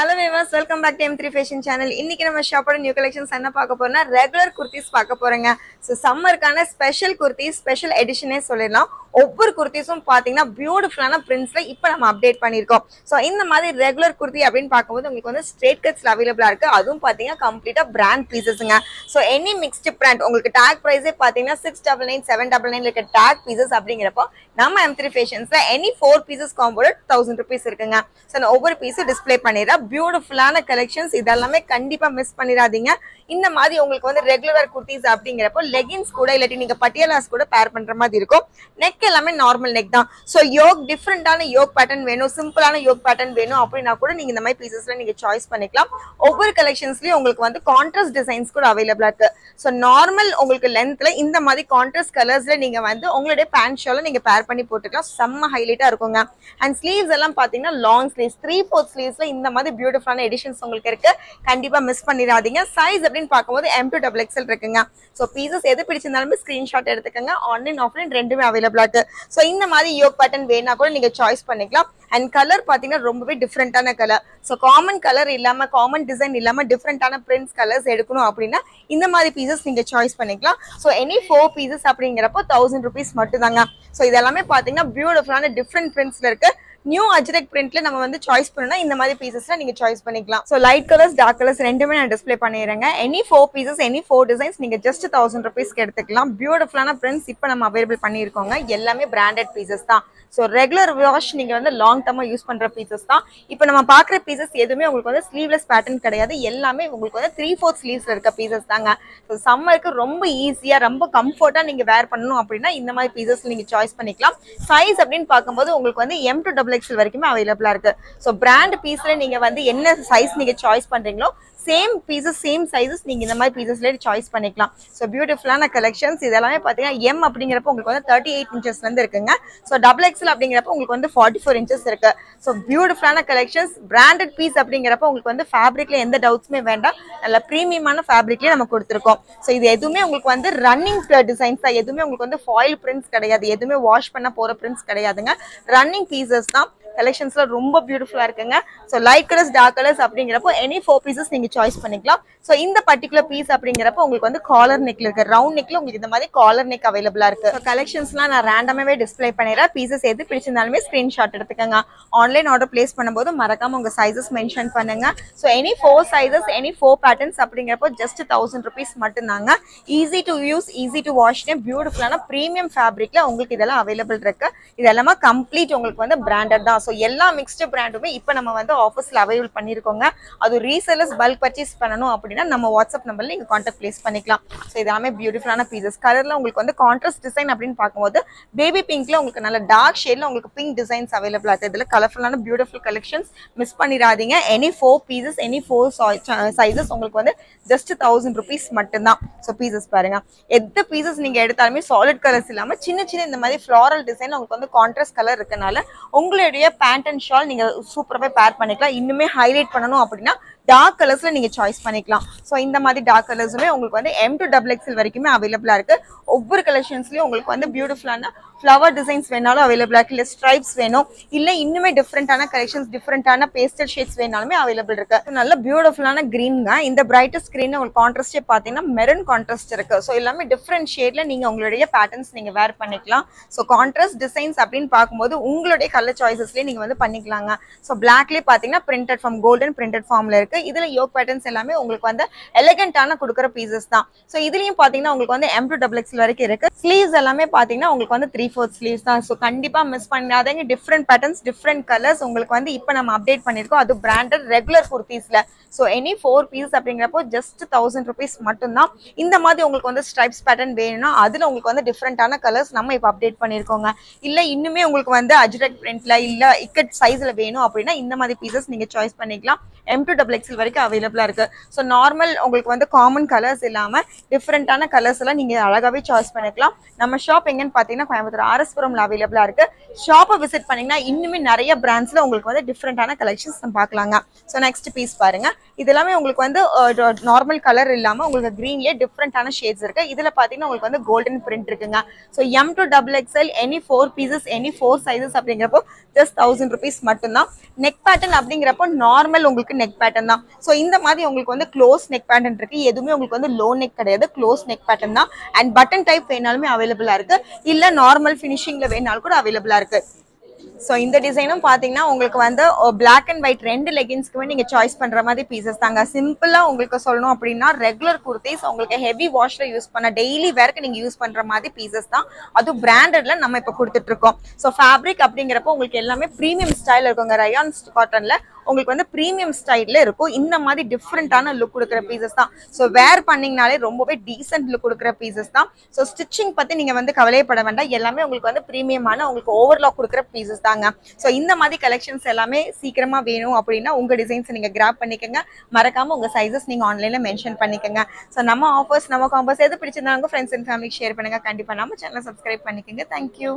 Hello Vilas welcome back to M three fashion channel இன்னைக்கு நம்ம ஷாப்போட நியூ கலெக்ஷன்ஸ் என்ன பார்க்க போறோம்னா ரெகுலர் குர்த்திஸ் பார்க்க போறோங்க. ஸோ சம்மருக்கான ஸ்பெஷல் குர்த்தி ஸ்பெஷல் எடிஷனே சொல்லிடலாம். ஒவ்வொரு குர்த்திஸும் பார்த்தீங்கன்னா பியூட்டிஃபுல்லான பிரிண்ட்ஸில் இப்போ நம்ம அப்டேட் பண்ணியிருக்கோம். ஸோ இந்த மாதிரி ரெகுலர் குர்த்தி அப்படின்னு பார்க்கும்போது உங்களுக்கு வந்து ஸ்ட்ரேட் கட்ஸில் அவைலபிளாக இருக்குது அதுவும் பார்த்தீங்கன்னா கம்ப்ளீட்டாக பிராண்ட் பீசஸுங்க ஸோ எனி மிக்ஸ்டு பிராண்ட் உங்களுக்கு டேக் ப்ரைஸே பார்த்தீங்கன்னா six double nine seven double nine இருக்க டேக் பீசஸ் அப்படிங்கிறப்போ நம்ம எம் த்ரீ ஃபேஷன்ஸில் எனி ஃபோர் பீசஸ் காம்போட தௌசண்ட் ருபீஸ் இருக்குங்க. ஸோ நான் ஒவ்வொரு பீஸும் டிஸ்ப்ளே பண்ணிடுறேன். பியூட்டிஃபுல்லான கலெக்ஷன்ஸ் இதெல்லாமே கண்டிப்பாக மிஸ் பண்ணிடாதீங்க. இந்த மாதிரி உங்களுக்கு வந்து ரெகுலர் குர்த்திஸ் அப்படிங்கிறப்போ லெகின்ஸ் கூட இல்லாட்டி நீங்கள் பட்டியலாஸ் கூட பேர் பண்ணுற மாதிரி இருக்கும். நெக் எல்லாமே நார்மல் நெக் தான். ஸோ யோக் டிஃப்ரெண்டான யோக் பேட்டர்ன் வேணும் சிம்பிளான யோக் பேட்டர்ன் வேணும் அப்படின்னா கூட நீங்க இந்த மாதிரி பீசஸ்ல நீங்க சாய்ஸ் பண்ணிக்கலாம். ஒவ்வொரு கலெக்ஷன்ஸ்லயும் உங்களுக்கு வந்து கான்ட்ராஸ்ட் டிசைன்ஸ் கூட அவைலபிளா இருக்கு. ஸோ நார்மல் உங்களுக்கு லென்த்ல இந்த மாதிரி கான்ட்ராஸ்ட் கலர்ஸ்ல நீங்க வந்து உங்களுடைய பேண்ட் ஷால நீங்க பேர் பண்ணி போட்டுக்கலாம். செம்ம ஹைலைட்டா இருக்குங்க. அண்ட் ஸ்லீவ்ஸ் எல்லாம் பாத்தீங்கன்னா லாங் ஸ்லீவ்ஸ் த்ரீ ஃபோர்த் ஸ்லீவ்ஸ்ல இந்த மாதிரி பியூட்டிஃபுல்லான எடிஷன்ஸ் உங்களுக்கு இருக்கு. கண்டிப்பா மிஸ் பண்ணிடாதீங்க. சைஸ் அப்படின்னு பார்க்கும்போது எம் டு டபுள் எக்ஸல் இருக்குங்க. ஸோ பீசஸ் எது பிடிச்சிருந்தாலுமே ஸ்கிரீன்ஷாட் எடுத்துக்கோங்க. ஆன்லைன் ஆஃப்லைன் ரெண்டுமே அவைலபிளா இருக்கு ஸோ இந்த மாதிரி யோக் பேட்டர்ன் வேணா கூட நீங்க சாய்ஸ் பண்ணிக்கலாம். அண்ட் கலர் பார்த்தீங்கன்னா ரொம்பவே டிஃப்ரெண்டான கலர் ஸோ காமன் கலர் இல்லாம காமன் டிசைன் இல்லாம டிஃப்ரெண்டான பிரிண்ட்ஸ் கலர்ஸ் எடுக்கணும் அப்படின்னா இந்த மாதிரி பீசஸ் நீங்க சாய்ஸ் பண்ணிக்கலாம். ஸோ எனி ஃபோர் பீசஸ் அப்படிங்கிறப்போ தௌசண்ட் ருபீஸ் மட்டும் தாங்க ஸோ இதெல்லாமே பார்த்தீங்கன்னா பியூட்டிஃபுல்லான டிஃப்ரெண்ட் பிரிண்ட்ஸ்ல இருக்கு. நியூ அஜரக் பிரிண்ட்ல நம்ம வந்து சாய்ஸ் பண்ணா இந்த மாதிரி பீசஸ்ல நீங்க சாய்ஸ் பண்ணிக்கலாம். So light colours dark colours ரெண்டுமே நான் டிஸ்ப்ளே பண்ணிடுறேங்க. Any four pieces any four designs நீங்க ஜஸ்ட் தௌசண்ட் ருபீஸ்க்கு எடுத்துக்கலாம். பியூட்டிஃபுல்லான பிரிண்ட்ஸ் இப்போ நம்ம அவைலபிள் பண்ணியிருக்கோங்க. எல்லாமே பிராண்டட் பீசஸ் தான். ஸோ ரெகுலர் வாஷ் நீங்க வந்து லாங் டர்மா யூஸ் பண்ற பீசஸ் தான். இப்போ நம்ம பாக்குற பீசஸ் எதுவுமே உங்களுக்கு வந்து ஸ்லீவ்லெஸ் பேட்டர்ன் கிடையாது. எல்லாமே உங்களுக்கு வந்து த்ரீ ஃபோர்த் ஸ்லீவ்ஸ்ல இருக்க பீசஸ் தாங்க. ஸோ சம்மருக்கு ரொம்ப ஈஸியா ரொம்ப கம்ஃபர்ட்டா நீங்க வேர் பண்ணணும் அப்படின்னா இந்த மாதிரி பீசஸ் நீங்க சாய்ஸ் பண்ணிக்கலாம். சைஸ் அப்படின்னு பார்க்கும்போது உங்களுக்கு வந்து எம் டு டபுள் எக்ஸ்எல் வரைக்குமே அவைலபிளா இருக்கு. ஸோ பிராண்ட் பீஸ்ல நீங்க வந்து என்ன சைஸ் நீங்க சாய்ஸ் பண்றீங்களோ சேம் பீசஸ் சேம் சைஸஸ் நீங்கள் இந்த மாதிரி பீசஸ்ல சாய்ஸ் பண்ணிக்கலாம். ஸோ பியூட்டிஃபுல்லான கலெக்ஷன்ஸ் இதெல்லாமே பார்த்தீங்கன்னா எம் அப்படிங்கிறப்ப உங்களுக்கு வந்து தேர்ட்டி எயிட் இன்ச்சஸ்லேருந்து இருக்குங்க. ஸோ டபுள் எக்ஸ்எல் அப்படிங்கிறப்ப உங்களுக்கு வந்து ஃபார்ட்டி ஃபோர் இன்ச்சஸ் இருக்கு. ஸோ பியூட்டிஃபுல்லான கலெக்ஷன்ஸ் பிராண்டட் பீஸ் அப்படிங்கிறப்ப உங்களுக்கு வந்து ஃபேப்ரிக்ல எந்த டவுட்ஸுமே வேண்டாம். நல்ல ப்ரீமியமான ஃபேப்ரிக்லேயே நம்ம கொடுத்துருக்கோம். ஸோ இது எதுவுமே உங்களுக்கு வந்து ரன்னிங் டிசைன்ஸ் தான். எதுவுமே உங்களுக்கு வந்து ஃபாயில் பிரிண்ட்ஸ் கிடையாது. எதுவுமே வாஷ் பண்ண போகிற பிரிண்ட்ஸ் கிடையாதுங்க. ரன்னிங் பீசஸ் தான். கலெக்ஷன்ஸ்ல ரொம்ப பியூட்டிஃபுல்லா இருக்குங்க. So light colours dark colours அப்படிங்கிறப்போ எனி ஃபோர் பீசஸ் நீங்க சாய்ஸ் பண்ணிக்கலாம். ஸோ இந்த பர்டிகுலர் பீஸ் அப்படிங்கிறப்போ உங்களுக்கு வந்து காலர் நெக்ல இருக்கு. ரவுண்ட் நெக்ல உங்களுக்கு இந்த மாதிரி காலர் நெக் அவைலபிளா இருக்கு. ஸோ கலெக்ஷன்ஸ்லாம் நான் ரேண்டமாவே டிஸ்ப்ளே பண்ணிடுறேன். பீசஸ் எது பிடிச்சிருந்தாலுமே ஸ்கிரீன்ஷாட் எடுத்துக்கோங்க. ஆன்லைன் ஆர்டர் பிளேஸ் பண்ணும்போது மறக்காம உங்க சைஸஸ் மென்ஷன் பண்ணுங்க. So any four sizes any four patterns அப்படிங்கிறப்போ ஜஸ்ட் தௌசண்ட் ருபீஸ் மட்டும்தாங்க. Easy to use easy to வாஷ்னே பியூட்டிஃபுல்லான ப்ரீமியம் ஃபேப்ரிக்ல உங்களுக்கு இதெல்லாம் அவைலபிள் இருக்கு. இதெல்லாமே கம்ப்ளீட் உங்களுக்கு வந்து பிராண்டட் தான் ஸோ எல்லா மிக்ஸ்டு பிராண்டுமே இப்போ நம்ம வந்து ஆஃபீஸில் அவைலபிள் பண்ணியிருக்கோங்க அது ரீசேலர்ஸ் பல்க் பர்ச்சேஸ் பண்ணணும் அப்படின்னா நம்ம வாட்ஸ்அப் நம்பரில் நீங்கள் கான்டாக்ட் ப்ளேஸ் பண்ணிக்கலாம். ஸோ இதெல்லாமே பியூட்டிஃபுல்லான பீசஸ் கலரில் உங்களுக்கு வந்து கான்ட்ராஸ்ட் டிசைன் அப்படின்னு பார்க்கும்போது பேபி பிங்க்கில் உங்களுக்கு நல்ல டார்க் ஷேடில் உங்களுக்கு பிங்க் டிசைன்ஸ் அவைலபிள் ஆகுது இதில் கலர்ஃபுல்லான பியூட்டிஃபுல் கலெக்ஷன்ஸ் மிஸ் பண்ணிடாதீங்க any four pieces any four sizes உங்களுக்கு வந்து ஜஸ்ட் தௌசண்ட் ருபீஸ் மட்டும்தான். ஸோ பீசஸ் பாருங்க. எந்த பீசஸ் நீங்கள் எடுத்தாலுமே சாலிட் கலர்ஸ் இல்லாமல் சின்ன சின்ன இந்த மாதிரி ஃப்ளாரல் டிசைன் உங்களுக்கு வந்து கான்ட்ராஸ்ட் கலர் இருக்கனால உங்களுடைய பேண்ட் அண்ட் ஷால் நீங்க சூப்பராகவே பேர் பண்ணிக்கலாம். இன்னுமே ஹைலைட் பண்ணணும் அப்படின்னா டார்க் கலர்ஸ்ல நீங்க சாய்ஸ் பண்ணிக்கலாம். ஸோ இந்த மாதிரி டார்க் கலர்ஸுமே உங்களுக்கு வந்து எம் டு டபுள் எக்ஸல் வரைக்குமே அவைலபிளா இருக்கு. ஒவ்வொரு கலெக்ஷன்ஸ்லயும் உங்களுக்கு வந்து பியூட்டிஃபுல்லான ஃப்ளவர் டிசைன்ஸ் வேணாலும் அவைலபிளா இருக்கு. இல்லை ஸ்ட்ரைப்ஸ் வேணும். இல்லை இன்னுமே டிஃப்ரெண்டான கலெக்ஷன்ஸ் டிஃப்ரெண்டான பேஸ்டல் ஷேட்ஸ் வேணாலுமே அவைலபிள் இருக்கு. நல்ல பியூட்டிஃபுல்லான கிரீன்ங்க இந்த பிரைட்டஸ்ட் கிரீன் உங்களுக்கு கான்ட்ராஸ்டே பார்த்தீங்கன்னா மெரூன் கான்ட்ராஸ்ட் இருக்கு. ஸோ எல்லாமே டிஃப்ரெண்ட் ஷேட்ல நீங்க உங்களுடைய பேட்டர்ன்ஸ் நீங்க வேர் பண்ணிக்கலாம். ஸோ கான்ட்ராஸ்ட் டிசைன்ஸ் அப்படின்னு பார்க்கும்போது உங்களுடைய கலர் சாய்ஸஸ்லேயே நீங்க வந்து பண்ணிக்கலாங்க. ஸோ பிளாக்லேயே பார்த்தீங்கன்னா பிரிண்டட் ஃபார்ம் கோல்டன் பிரிண்டட் ஃபார்ம்ல இருக்கு. இதுல யோக் பேட்டர்ன்ஸ் எல்லாமே உங்களுக்கு வந்து எலகண்டான கொடுக்குற பீசஸ் தான். ஸோ இதுலயும் பாத்தீங்கன்னா உங்களுக்கு வந்து எம் டு டபுள் எக்ஸ்எல் வரைக்கும் இருக்கு. ஸ்லீவ்ஸ் எல்லாமே பாத்தீங்கன்னா உங்களுக்கு வந்து த்ரீ ஃபோர்த் ஸ்லீவ்ஸ் தான். ஸோ கண்டிப்பா மிஸ் பண்ணாதீங்க. டிஃப்ரெண்ட் பேட்டர்ன்ஸ் டிஃப்ரெண்ட் கலர்ஸ் உங்களுக்கு வந்து இப்போ நம்ம அப்டேட் பண்ணிருக்கோம் அது பிராண்டட் ரெகுலர் குர்த்திஸ்ல ஸோ எனி ஃபோர் பீஸ் அப்படிங்கிறப்போ ஜஸ்ட் தௌசண்ட் ருபீஸ் மட்டும்தான். இந்த மாதிரி உங்களுக்கு வந்து ஸ்ட்ரைப்ஸ் பேட்டர்ன் வேணும்னா அதுல உங்களுக்கு வந்து டிஃப்ரெண்டான கலர்ஸ் நம்ம இப்போ அப்டேட் பண்ணிருக்கோங்க இல்ல இன்னுமே உங்களுக்கு வந்து அஜ்ரக் பிரிண்ட்ல இல்ல இக்கட் சைஸ்ல வேணும் அப்படின்னா இந்த மாதிரி பீசஸ் நீங்க சாய்ஸ் பண்ணிக்கலாம். எம் டு டபுள் எக்ஸல் வரைக்கும் அவைலபிளா இருக்கு. ஸோ நார்மல் உங்களுக்கு வந்து காமன் கலர்ஸ் இல்லாம டிஃப்ரெண்டான கலர்ஸ் எல்லாம் நீங்க அழகாவே சாய்ஸ் பண்ணிக்கலாம். நம்ம ஷாப் எங்கன்னு பாத்தீங்கன்னா கோயம்புத்தூர் ஆர்எஸ்புரம்ல அவைலபிளா இருக்கு. ஷாப்பை விசிட் பண்ணீங்கன்னா இன்னுமே நிறைய பிராண்ட்ஸ்ல உங்களுக்கு வந்து டிஃப்ரெண்டான கலெக்ஷன்ஸ் நம்ம பார்க்கலாங்க. ஸோ நெக்ஸ்ட் பீஸ் பாருங்க. இது எல்லாமே உங்களுக்கு வந்து நார்மல் கலர் இல்லாம உங்களுக்கு கிரீன்லயே டிஃப்ரெண்டான ஷேட்ஸ் இருக்கு. இதுல பாத்தீங்கன்னா உங்களுக்கு வந்து கோல்டன் பிரிண்ட் இருக்குங்க. So M to double XL any four pieces any four sizes அப்படிங்கிறப்போ ஜஸ்ட் தௌசண்ட் ருபீஸ் மட்டும்தான். நெக் பேட்டர்ன் அப்படிங்கிறப்போ நார்மல் உங்களுக்கு நெக் பேட்டர்ன் தான். ஸோ இந்த மாதிரி உங்களுக்கு வந்து க்ளோஸ் நெக் பேட்டர்ன் இருக்கு. எதுவுமே உங்களுக்கு வந்து லோ நெக் கிடையாது. க்ளோஸ் நெக் பேட்டர்ன் தான். அண்ட் பட்டன் டைப் வேணாலுமே அவைலபிளா இருக்கு. இல்ல நார்மல் பினிஷிங்ல வேணாலும் கூட அவைலபிளா இருக்கு. ஸோ இந்த டிசைனும் பார்த்தீங்கன்னா உங்களுக்கு வந்து பிளாக் அண்ட் ஒயிட் ரெண்டு லெகின்ஸ்க்குமே நீங்கள் சாய்ஸ் பண்ணுற மாதிரி பீசஸ் தாங்க. சிம்பிளாக உங்களுக்கு சொல்லணும் அப்படின்னா ரெகுலர் குர்த்திஸ் உங்களுக்கு ஹெவி வாஷில் யூஸ் பண்ண டெய்லி வேர்க்கு நீங்கள் யூஸ் பண்ணுற மாதிரி பீசஸ் தான். அதுவும் பிராண்டட்ல நம்ம இப்போ கொடுத்துட்ருக்கோம். ஸோ ஃபேப்ரிக் அப்படிங்கிறப்போ உங்களுக்கு எல்லாமே ப்ரீமியம் ஸ்டைல் இருக்குங்க. ரயான் காட்டனில் உங்களுக்கு வந்து ப்ரீமியம் ஸ்டைலில் இருக்கும். இந்த மாதிரி டிஃப்ரெண்ட்டான லுக் கொடுக்குற பீசஸ் தான். ஸோ வேர் பண்ணிங்கனாலே ரொம்பவே டீசென்ட் லுக் கொடுக்குற பீசஸ் தான். ஸோ ஸ்டிச்சிங் பற்றி நீங்கள் வந்து கவலையப்பட வேண்டாம். எல்லாமே உங்களுக்கு வந்து ப்ரீமியமான உங்களுக்கு ஓவர்லாக் கொடுக்குற பீசஸ் கொடுத்தாங்க. ஸோ இந்த மாதிரி கலெக்ஷன்ஸ் எல்லாமே சீக்கிரமா வேணும் அப்படின்னா உங்க டிசைன்ஸ் நீங்க கிராப் பண்ணிக்கோங்க. மறக்காம உங்க சைஸஸ் நீங்க ஆன்லைன்ல மென்ஷன் பண்ணிக்கோங்க. ஸோ நம்ம ஆஃபர்ஸ் நம்ம காம்பர்ஸ் எது பிடிச்சிருந்தாங்க ஃப்ரெண்ட்ஸ் அண்ட் ஃபேமிலிக்கு ஷேர் பண்ணுங்க. கண்டிப்பா நம்ம சேனலை சப்ஸ்கிரைப் பண்ணிக்கோங்க. தேங்க்யூ